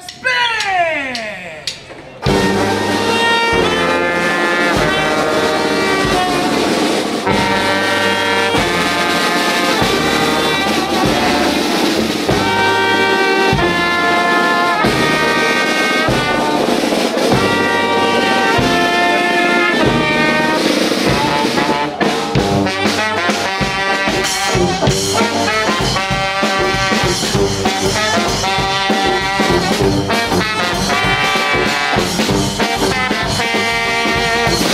Spit